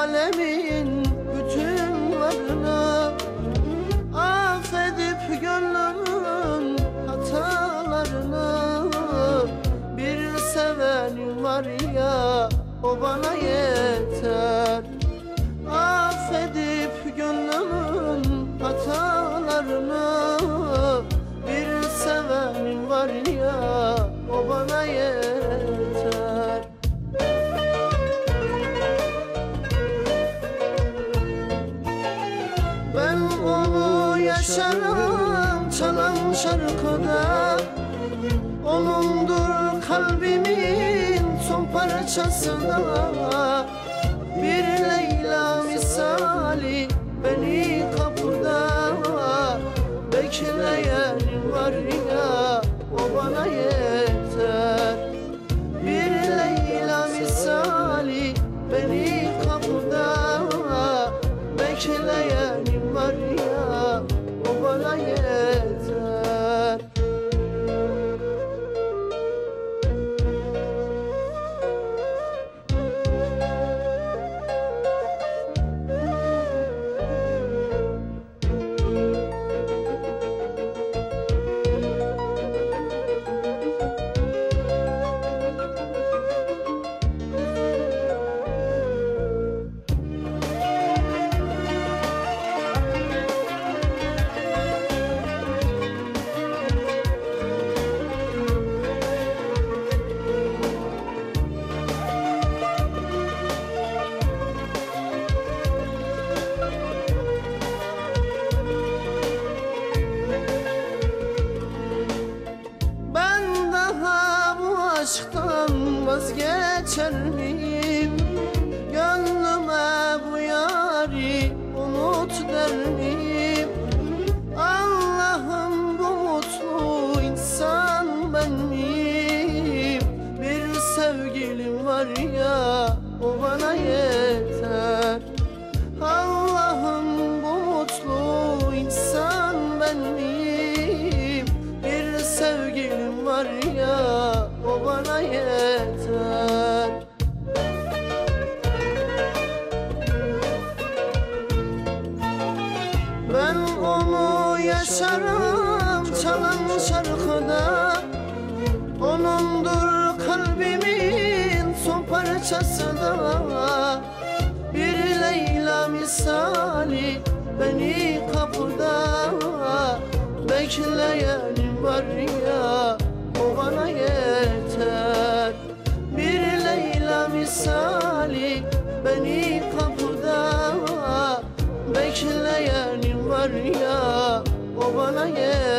alemin bütün varına Affedip gönlümün hatalarına. Bir seven var ya o bana yeter. çalan şarkıda Onundur kalbimin son parçası da Birleyin sen mi Ruhumu yaşarım çalan şarkıda. Onundur kalbimin son parçası da. Bir Leyla misali beni kapıda Bekleyelim dünya o bana gel.